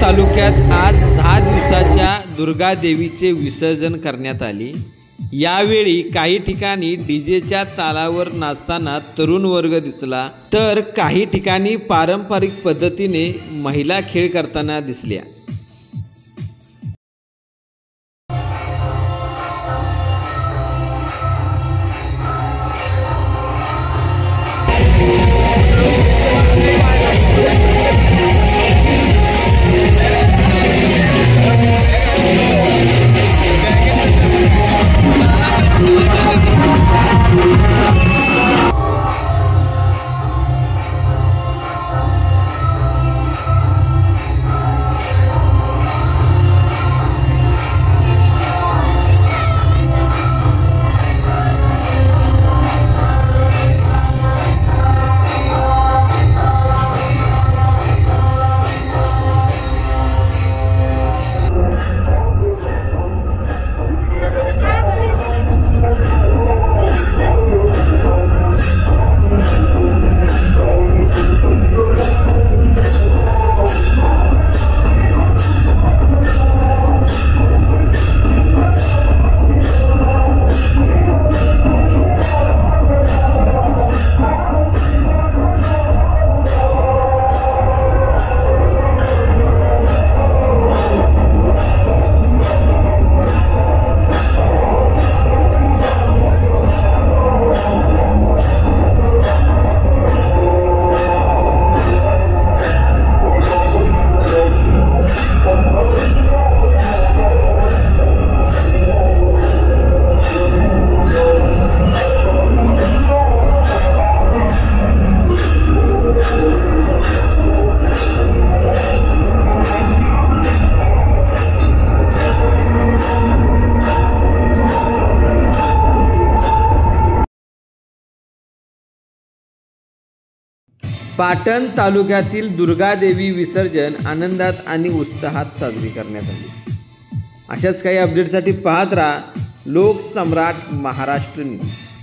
तालुक्यात आज दहा दिवसाच्या दुर्गा देवीचे विसर्जन करण्यात आले. यावेळी काही ठिकाणी डीजेच्या तालावर नाचताना तरुण वर्ग दिसला तर काही ठिकाणी पारंपरिक पद्धतीने महिला खेळ करताना दिसल्या. पाटण तालुक्यातील दुर्गादेवी विसर्जन आनंदात आणि उत्साहात साजरी करण्यात आली. अशाच काही अपडेटसाठी पाहत राहा लोकसम्राट महाराष्ट्र न्यूज